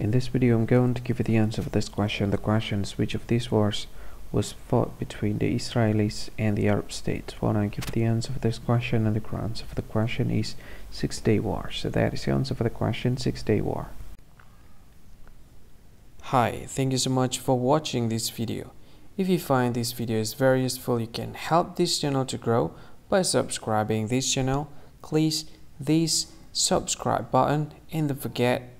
In this video I'm going to give you the answer for this question. The question is which of these wars was fought between the Israelis and the Arab states? Well, I give the answer for this question and the answer for the question is Six Day War. So that is the answer for the question Six Day War. Hi, thank you so much for watching this video. If you find this video is very useful, you can help this channel to grow by subscribing this channel. Please this subscribe button and don't forget